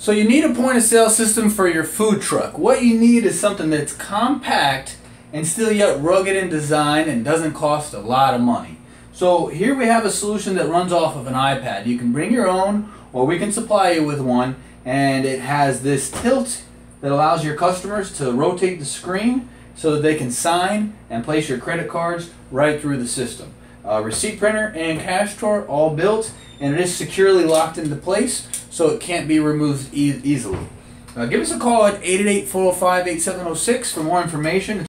So you need a point of sale system for your food truck. What you need is something that's compact and still yet rugged in design and doesn't cost a lot of money. So here we have a solution that runs off of an iPad. You can bring your own or we can supply you with one and it has this tilt that allows your customers to rotate the screen so that they can sign and place your credit cards right through the system. Uh, receipt printer and cash drawer all built and it is securely locked into place so it can't be removed e easily. Uh, give us a call at 888-405-8706 for more information.